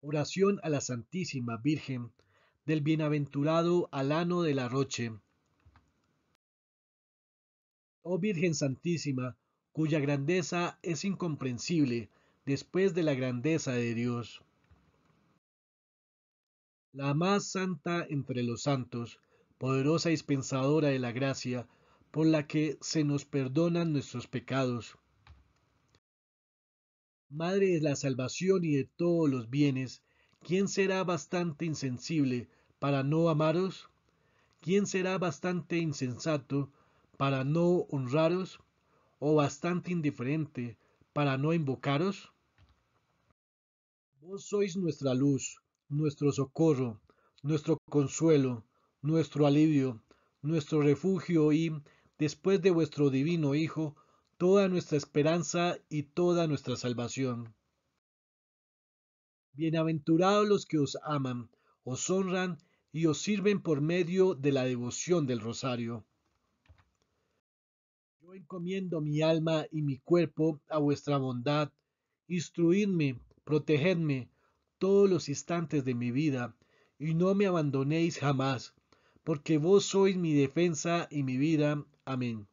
Oración a la Santísima Virgen del Bienaventurado Alano de la Roche. Oh Virgen Santísima, cuya grandeza es incomprensible después de la grandeza de Dios. La más santa entre los santos, poderosa dispensadora de la gracia, por la que se nos perdonan nuestros pecados Madre de la salvación y de todos los bienes, ¿quién será bastante insensible para no amaros? ¿Quién será bastante insensato para no honraros? ¿O bastante indiferente para no invocaros? Vos sois nuestra luz, nuestro socorro, nuestro consuelo, nuestro alivio, nuestro refugio y, después de vuestro divino Hijo, toda nuestra esperanza y toda nuestra salvación. Bienaventurados los que os aman, os honran y os sirven por medio de la devoción del rosario. Yo encomiendo mi alma y mi cuerpo a vuestra bondad. Instruidme, protegedme todos los instantes de mi vida, y no me abandonéis jamás, porque vos sois mi defensa y mi vida. Amén.